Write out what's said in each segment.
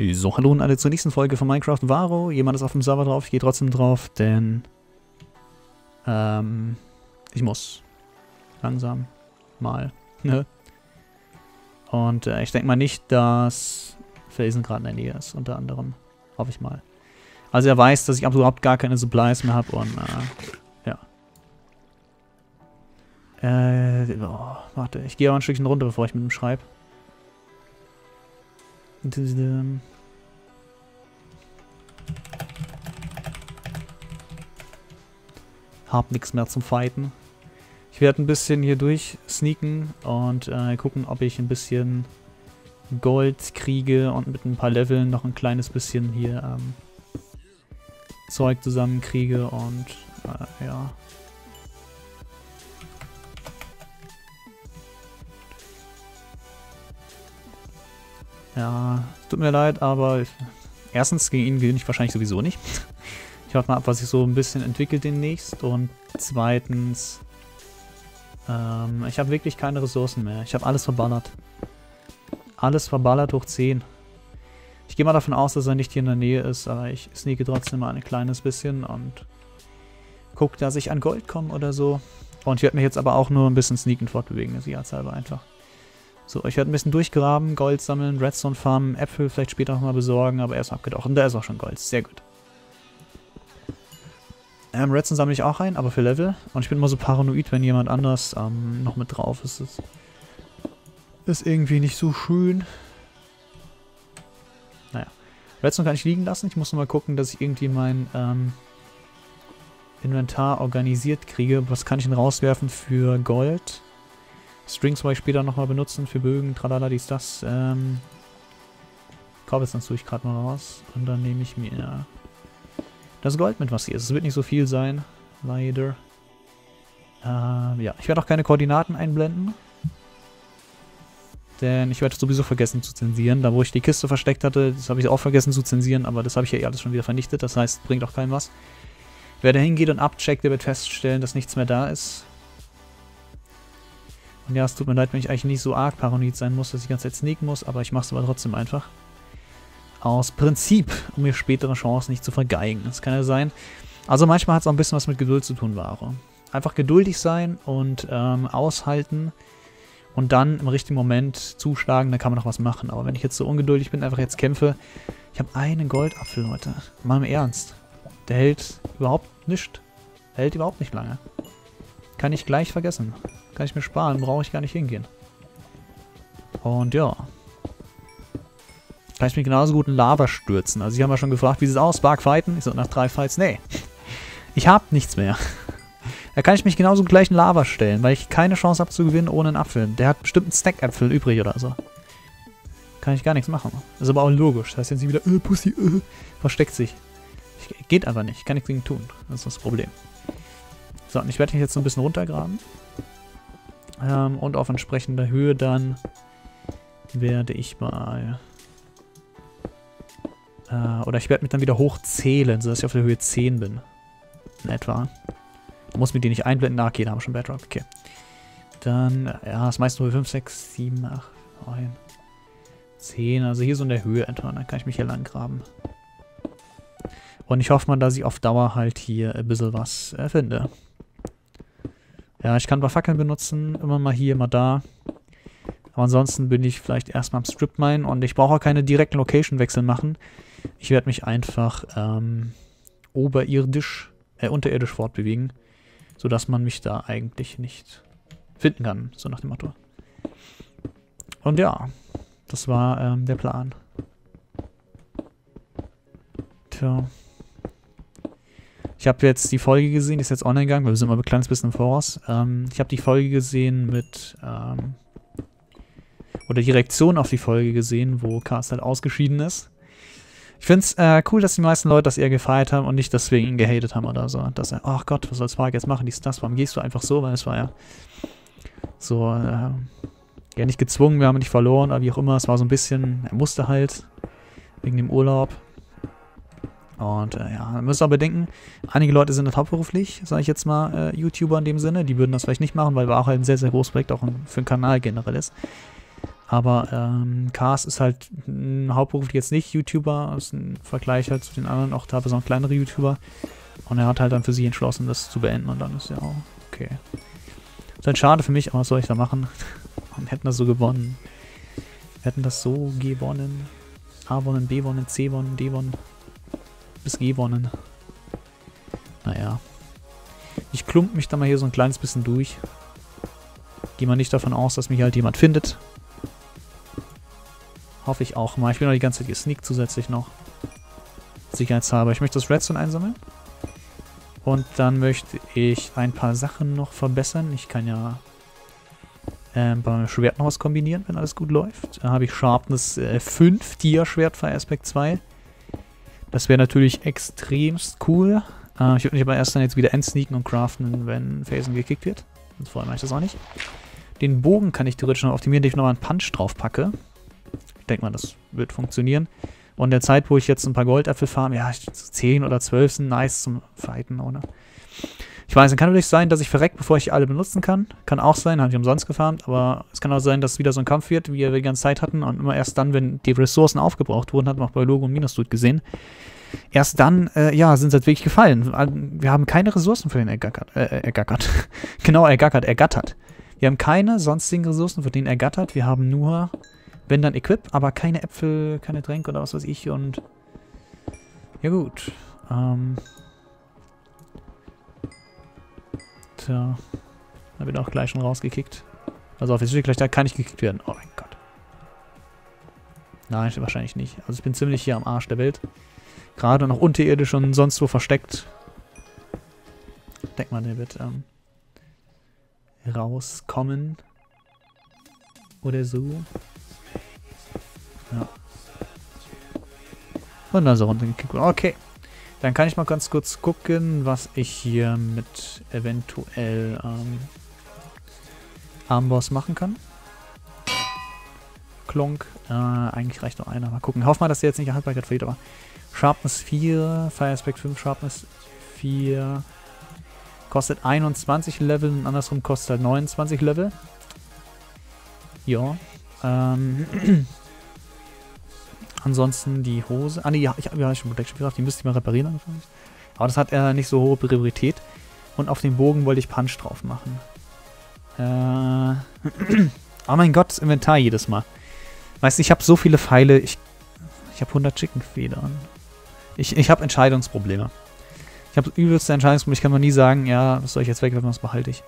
So, hallo und alle zur nächsten Folge von Minecraft Varo. Jemand ist auf dem Server drauf, ich gehe trotzdem drauf, denn ähm, ich muss langsam mal. Ne? Und äh, ich denke mal nicht, dass Felsen gerade in der Nähe ist, unter anderem. Hoffe ich mal. Also er weiß, dass ich überhaupt gar keine Supplies mehr habe und äh, ja. Äh, oh, warte, ich gehe aber ein Stückchen runter, bevor ich mit ihm schreibe. Hab nichts mehr zum Fighten. Ich werde ein bisschen hier durch sneaken und äh, gucken, ob ich ein bisschen Gold kriege und mit ein paar Leveln noch ein kleines bisschen hier ähm, Zeug zusammenkriege und äh, ja. Ja, tut mir leid, aber erstens gegen ihn gewinne ich wahrscheinlich sowieso nicht. Ich warte mal ab, was sich so ein bisschen entwickelt demnächst. Und zweitens, ähm, ich habe wirklich keine Ressourcen mehr. Ich habe alles verballert. Alles verballert hoch 10. Ich gehe mal davon aus, dass er nicht hier in der Nähe ist, aber ich sneake trotzdem mal ein kleines bisschen und gucke, dass ich an Gold komme oder so. Und ich werde mich jetzt aber auch nur ein bisschen sneaken fortbewegen, sicherheitshalber einfach. So, ich werde ein bisschen durchgraben, Gold sammeln, Redstone farmen, Äpfel vielleicht später nochmal besorgen, aber erst abgedacht. Und da ist auch schon Gold. Sehr gut. Ähm, Redstone sammle ich auch ein, aber für Level. Und ich bin immer so paranoid, wenn jemand anders ähm, noch mit drauf ist. Das ist irgendwie nicht so schön. Naja. Redstone kann ich liegen lassen. Ich muss nur mal gucken, dass ich irgendwie mein ähm, Inventar organisiert kriege. Was kann ich denn rauswerfen für Gold? Strings wollte ich später nochmal benutzen für Bögen, tralala, dies, das. Ähm, Cobblestone tue ich gerade mal raus. Und dann nehme ich mir das Gold mit, was hier ist. Es wird nicht so viel sein, leider. Ähm, ja, ich werde auch keine Koordinaten einblenden. Denn ich werde sowieso vergessen zu zensieren. Da, wo ich die Kiste versteckt hatte, das habe ich auch vergessen zu zensieren, aber das habe ich ja eh alles schon wieder vernichtet. Das heißt, bringt auch keinem was. Wer da hingeht und abcheckt, der wird feststellen, dass nichts mehr da ist. Ja, es tut mir leid, wenn ich eigentlich nicht so arg paranoid sein muss, dass ich die ganze Zeit sneaken muss, aber ich mache es aber trotzdem einfach. Aus Prinzip, um mir spätere Chancen nicht zu vergeigen. Das kann ja sein. Also manchmal hat es auch ein bisschen was mit Geduld zu tun, Ware. Einfach geduldig sein und ähm, aushalten und dann im richtigen Moment zuschlagen, dann kann man noch was machen. Aber wenn ich jetzt so ungeduldig bin, einfach jetzt kämpfe, ich habe einen Goldapfel, Leute. Mal im Ernst. Der hält überhaupt nichts. Der hält überhaupt nicht lange. Kann ich gleich vergessen. Kann ich mir sparen, brauche ich gar nicht hingehen. Und ja, kann ich mich genauso gut in Lava stürzen. Also ich habe ja schon gefragt, wie sieht es aus? Spark fighten? Ich so, nach drei Fights, nee. Ich habe nichts mehr. Da kann ich mich genauso gleich in Lava stellen, weil ich keine Chance habe zu gewinnen ohne einen Apfel. Der hat bestimmt einen Stack-Äpfel übrig oder so. Kann ich gar nichts machen. ist aber auch logisch. Das heißt jetzt wieder, äh, Pussy, äh, versteckt sich. Ich, geht einfach nicht. Kann nichts gegen tun. Das ist das Problem. So, und ich werde mich jetzt so ein bisschen runtergraben. Ähm, und auf entsprechender Höhe dann werde ich mal äh, oder ich werde mich dann wieder hochzählen, sodass ich auf der Höhe 10 bin. In etwa. Muss mir die nicht einblenden. Na, okay, da haben wir schon Bedrock. Okay. Dann, ja, das meiste Höhe 5, 6, 7, 8, 9, 10. Also hier so in der Höhe etwa. Dann kann ich mich hier lang graben. Und ich hoffe mal, dass ich auf Dauer halt hier ein bisschen was äh, finde. Ja, ich kann ein paar Fackeln benutzen. Immer mal hier, immer da. Aber ansonsten bin ich vielleicht erstmal am Strip Mine und ich brauche auch keine direkten Location-Wechsel machen. Ich werde mich einfach ähm, oberirdisch, äh, unterirdisch fortbewegen, sodass man mich da eigentlich nicht finden kann, so nach dem Motto. Und ja, das war ähm, der Plan. Tja. Ich habe jetzt die Folge gesehen, die ist jetzt online gegangen, weil wir sind mal ein kleines bisschen im Voraus. Ähm, ich habe die Folge gesehen mit, ähm, oder die Reaktion auf die Folge gesehen, wo Cast halt ausgeschieden ist. Ich finde es äh, cool, dass die meisten Leute das eher gefeiert haben und nicht deswegen ihn gehatet haben oder so. Dass er, ach Gott, was soll Spark jetzt machen, dies, das, warum gehst du einfach so? Weil es war ja so, äh, ja nicht gezwungen, wir haben nicht verloren, aber wie auch immer, es war so ein bisschen, er musste halt, wegen dem Urlaub. Und äh, ja, man muss auch bedenken, einige Leute sind hauptberuflich, sage ich jetzt mal, äh, YouTuber in dem Sinne, die würden das vielleicht nicht machen, weil war auch halt ein sehr, sehr großes Projekt auch für den Kanal generell ist. Aber ähm, Cars ist halt m, hauptberuflich jetzt nicht YouTuber, ist ein Vergleich halt zu den anderen, auch teilweise noch kleinere YouTuber. Und er hat halt dann für sich entschlossen, das zu beenden und dann ist ja auch okay. Ist halt schade für mich, aber was soll ich da machen? Wir hätten das so gewonnen. Wir hätten das so gewonnen. A wonnen, B wonnen, C wonnen, D wonnen. Bis G wonnen. Naja. Ich klump mich da mal hier so ein kleines bisschen durch. Gehe mal nicht davon aus, dass mich halt jemand findet. Hoffe ich auch mal. Ich bin noch die ganze Zeit gesneakt zusätzlich noch. Sicherheitshalber. Ich möchte das Redstone einsammeln. Und dann möchte ich ein paar Sachen noch verbessern. Ich kann ja ähm, beim Schwert noch was kombinieren, wenn alles gut läuft. Da habe ich Sharpness äh, 5 Dia-Schwert Fire Aspect 2. Das wäre natürlich extremst cool. Äh, ich würde mich aber erst dann jetzt wieder entsneaken und craften, wenn Phasen gekickt wird. Sonst vorher mache ich das auch nicht. Den Bogen kann ich theoretisch noch optimieren, indem ich nochmal einen Punch drauf packe. Ich denke mal, das wird funktionieren. Und in der Zeit, wo ich jetzt ein paar Goldäpfel farm, ja, 10 oder 12 sind nice zum Fighten, oder? Ich weiß, kann natürlich sein, dass ich verreck, bevor ich alle benutzen kann. Kann auch sein, habe ich umsonst gefarmt, aber es kann auch sein, dass es wieder so ein Kampf wird, wie wir die ganze Zeit hatten und immer erst dann, wenn die Ressourcen aufgebraucht wurden, hat man auch bei Logo und Minus gesehen. Erst dann, äh, ja, sind sie halt wirklich gefallen. Wir haben keine Ressourcen für den ergackert. Äh, ergackert. genau, ergackert, ergattert. Wir haben keine sonstigen Ressourcen, für den ergattert. Wir haben nur wenn dann Equip, aber keine Äpfel, keine Tränke oder was weiß ich und... Ja gut. Ähm... Tja. Da wird auch gleich schon rausgekickt. Also auf, jetzt wird gleich da kann ich gekickt werden. Oh mein Gott. Nein, wahrscheinlich nicht. Also ich bin ziemlich hier am Arsch der Welt. Gerade noch unterirdisch und sonst wo versteckt. Ich denke mal, der wird ähm, rauskommen. Oder so. Ja. Und dann so runtergekickt. Okay. Dann kann ich mal ganz kurz gucken, was ich hier mit eventuell ähm, Armboss machen kann. Klonk. Äh, eigentlich reicht noch einer. Mal gucken. Hoff mal, dass der jetzt nicht Haltbarkeit verliert, aber Sharpness 4, Fire Aspect 5, Sharpness 4. Kostet 21 Level und andersrum kostet halt 29 Level. Ja. Ähm. Ansonsten die Hose. Ah, nee, ja, ich habe ja schon Protection gesagt, die müsste ich mal reparieren angefangen. Aber das hat äh, nicht so hohe Priorität. Und auf den Bogen wollte ich Punch drauf machen. Äh. oh mein Gott, das Inventar jedes Mal. Weißt du, ich habe so viele Pfeile. Ich, ich habe 100 Chicken-Federn. Ich, ich habe Entscheidungsprobleme. Ich habe übelste Entscheidungsprobleme. Ich kann mal nie sagen, ja, was soll ich jetzt wegwerfen, was behalte ich.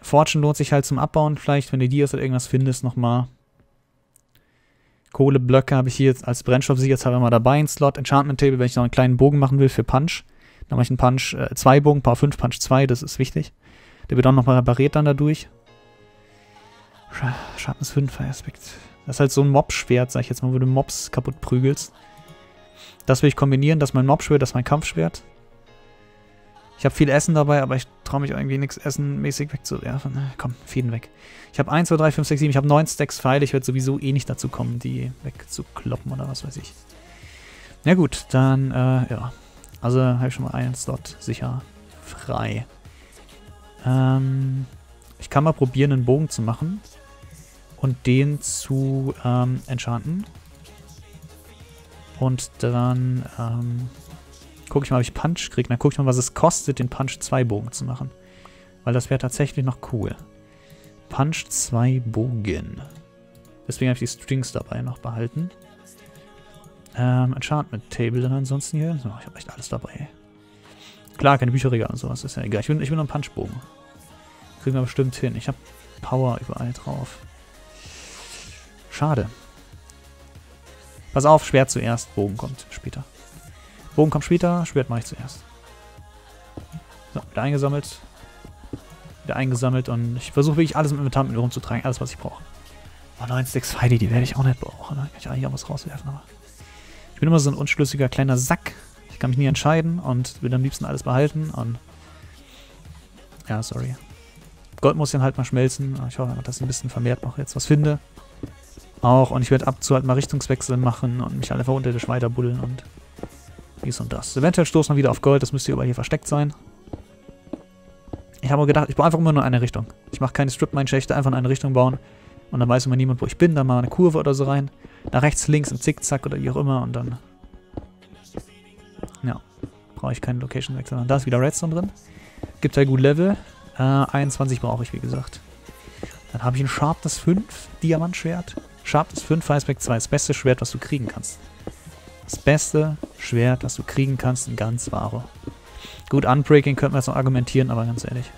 Fortune lohnt sich halt zum Abbauen vielleicht, wenn du die oder irgendwas findest, nochmal. Kohleblöcke habe ich hier jetzt als Brennstoff sicherheitshalber mal dabei. Ein Slot, Enchantment Table, wenn ich noch einen kleinen Bogen machen will für Punch. Dann mache ich einen Punch 2 äh, Bogen, Power 5, Punch 2, das ist wichtig. Der wird auch nochmal repariert dann dadurch. Sharpness 5 Aspekt. Das ist halt so ein Mob-Schwert, sag ich jetzt mal, wo du Mobs kaputt prügelst. Das will ich kombinieren, das ist mein Mob-Schwert, das mein Kampfschwert. Ich habe viel Essen dabei, aber ich traue mich irgendwie nichts essenmäßig wegzuwerfen. Komm, Fäden weg. Ich habe 1, 2, 3, 5, 6, 7, ich habe 9 Stacks Pfeile. Ich werde sowieso eh nicht dazu kommen, die wegzukloppen oder was weiß ich. Na gut, dann, äh, ja. Also habe ich schon mal einen Slot sicher frei. Ähm, ich kann mal probieren, einen Bogen zu machen und den zu ähm, enchanten. Und dann, ähm, gucke ich mal, ob ich Punch kriege. Dann gucke ich mal, was es kostet, den Punch 2 Bogen zu machen. Weil das wäre tatsächlich noch cool. Punch 2 Bogen. Deswegen habe ich die Strings dabei noch behalten. Ähm, Enchantment Table dann ansonsten hier. So, ich habe echt alles dabei. Klar, keine Bücherregal und sowas, ist ja egal. Ich will, ich will nur einen Punchbogen. Kriegen wir bestimmt hin. Ich habe Power überall drauf. Schade. Pass auf, Schwert zuerst, Bogen kommt später. Bogen kommt später, Schwert mache ich zuerst. So, wieder eingesammelt. Wieder eingesammelt und ich versuche wirklich alles im Inventar mit mir rumzutragen. Alles, was ich brauche. Oh, 9 Stacks Feidi, die werde ich auch nicht brauchen. Da kann ich eigentlich auch was rauswerfen, aber... Ich bin immer so ein unschlüssiger kleiner Sack. Ich kann mich nie entscheiden und will am liebsten alles behalten und... Ja, sorry. Gold muss dann halt mal schmelzen. Ich hoffe einfach, dass ich ein bisschen vermehrt noch jetzt was finde. Auch. Und ich werde ab zu halt mal Richtungswechsel machen und mich halt einfach unter der weiter buddeln und dies und das. Eventuell stoßen wir wieder auf Gold, das müsste überall hier versteckt sein. Ich habe gedacht, ich baue einfach immer nur in eine Richtung. Ich mache keine Strip-Mine-Schächte, einfach in eine Richtung bauen. Und dann weiß immer niemand, wo ich bin. Dann mal eine Kurve oder so rein. Nach rechts, links, ein Zickzack oder wie auch immer. Und dann... Ja. Brauche ich keinen Location-Wechsel. Da ist wieder Redstone drin. Gibt ja gut Level. Äh, 21 brauche ich, wie gesagt. Dann habe ich ein Sharpness 5 Diamantschwert. Sharpness 5 Iceback 2. Das beste Schwert, was du kriegen kannst. Das beste Schwert, das du kriegen kannst in ganz Ware. Gut, Unbreaking könnte man jetzt noch argumentieren, aber ganz ehrlich.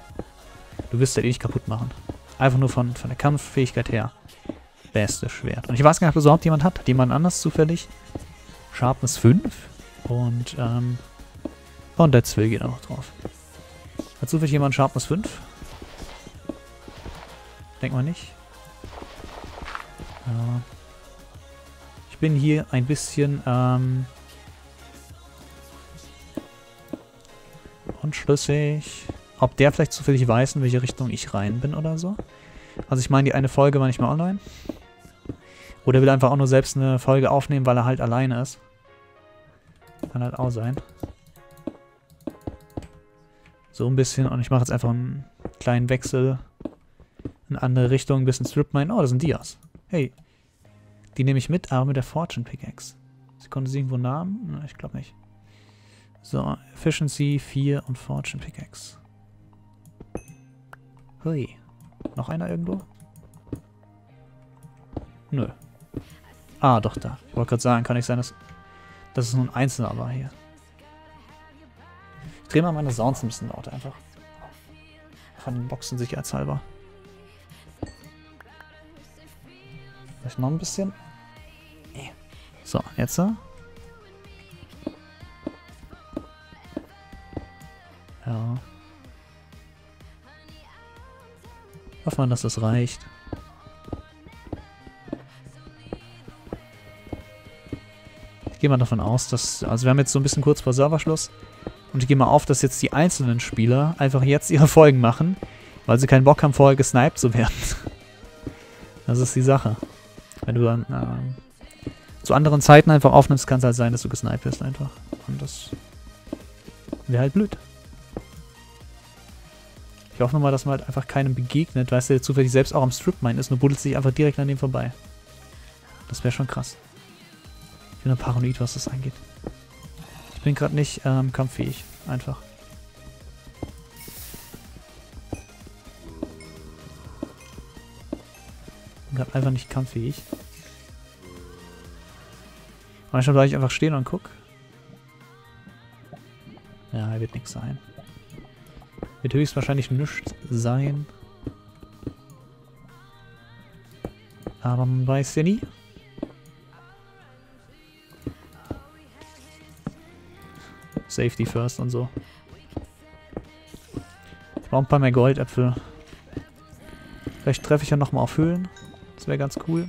Du wirst ja eh nicht kaputt machen. Einfach nur von, von der Kampffähigkeit her. Beste Schwert. Und ich weiß gar nicht, ob das überhaupt jemand hat. Hat jemand anders zufällig? Sharpness 5. Und, ähm... Und der Zwill geht auch noch drauf. Hat zufällig jemand Sharpness 5? Denk mal nicht. Ja. Ich bin hier ein bisschen, ähm... unschlüssig. Ob der vielleicht zufällig weiß, in welche Richtung ich rein bin oder so. Also ich meine, die eine Folge war nicht mehr online. Oder will einfach auch nur selbst eine Folge aufnehmen, weil er halt alleine ist. Kann halt auch sein. So ein bisschen. Und ich mache jetzt einfach einen kleinen Wechsel in andere Richtung. Ein bisschen Strip Mine. Oh, das sind Dias. Hey. Die nehme ich mit, aber mit der Fortune Pickaxe. Sie konnte sie irgendwo Namen? Ich glaube nicht. So, Efficiency 4 und Fortune Pickaxe. Hui. Noch einer irgendwo? Nö. Ah, doch da. Ich wollte gerade sagen, kann nicht sein, dass, dass es nur ein Einzelner war hier. Ich drehe mal meine Sounds ein bisschen lauter einfach. Von den Boxen sicherheitshalber. Vielleicht noch ein bisschen. So, jetzt. Ja. Hoffen wir, dass das reicht. Ich gehe mal davon aus, dass... Also wir haben jetzt so ein bisschen kurz vor Serverschluss. Und ich gehe mal auf, dass jetzt die einzelnen Spieler einfach jetzt ihre Folgen machen, weil sie keinen Bock haben, vorher gesniped zu werden. Das ist die Sache. Wenn du dann ähm, zu anderen Zeiten einfach aufnimmst, kann es halt sein, dass du gesniped wirst einfach. Und das wäre halt blöd. Ich hoffe nochmal, dass man halt einfach keinem begegnet, weißt du, der zufällig selbst auch am Strip-Mine ist und buddelt sich einfach direkt an dem vorbei. Das wäre schon krass. Ich bin ein paranoid, was das angeht. Ich bin gerade nicht ähm, kampffähig. Einfach. Ich bin gerade einfach nicht kampffähig. Manchmal bleibe ich einfach stehen und guck. Ja, er wird nichts sein. Wird höchstwahrscheinlich nichts sein. Aber man weiß ja nie. Safety first und so. Ich brauche ein paar mehr Goldäpfel. Vielleicht treffe ich ja nochmal auf Höhlen. Das wäre ganz cool.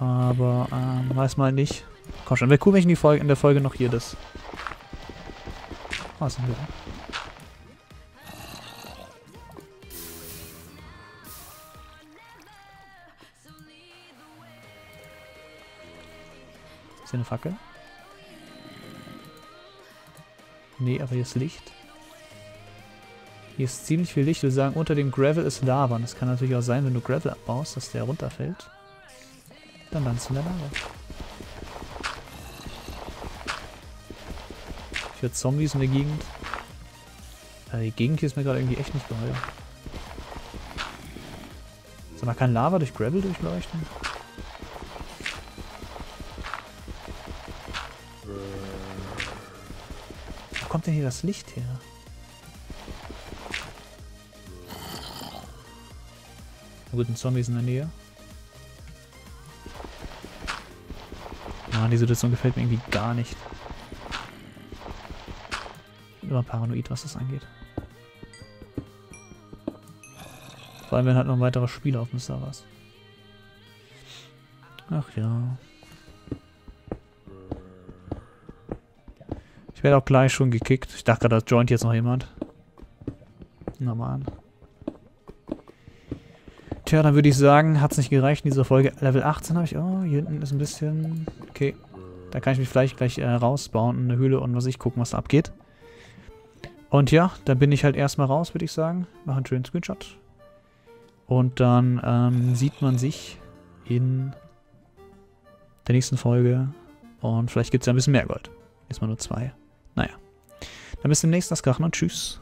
Aber ähm, weiß mal nicht. Komm schon, wäre cool, wenn ich in, Folge, in der Folge noch hier das... Was sind wir? Ist hier eine Fackel? Nee, aber hier ist Licht. Hier ist ziemlich viel Licht. Ich würde sagen, unter dem Gravel ist Lava. Und das kann natürlich auch sein, wenn du Gravel abbaust, dass der runterfällt. Dann landest du in der Lava. Ich höre Zombies in der Gegend. Äh, die Gegend hier ist mir gerade irgendwie echt nicht geholfen. Soll man kein Lava durch Gravel durchleuchten? Wo kommt denn hier das Licht her? Na gut, ein Zombie ist in der Nähe. Mann, die Situation gefällt mir irgendwie gar nicht. Ich immer paranoid, was das angeht. Vor allem, wenn halt noch ein weiterer Spieler auf dem Server ist. Ach ja. Ich werde auch gleich schon gekickt. Ich dachte gerade, das joint jetzt noch jemand. Na man. Tja, dann würde ich sagen, hat es nicht gereicht in dieser Folge. Level 18 habe ich. Oh, hier hinten ist ein bisschen... Okay. Da kann ich mich vielleicht gleich äh, rausbauen in eine Höhle und was ich gucken, was da abgeht. Und ja, da bin ich halt erstmal raus, würde ich sagen. Mache einen schönen Screenshot. Und dann ähm, sieht man sich in der nächsten Folge. Und vielleicht gibt es ja ein bisschen mehr Gold. Ist mal nur zwei. Naja. Dann bis demnächst, das Krachen und tschüss.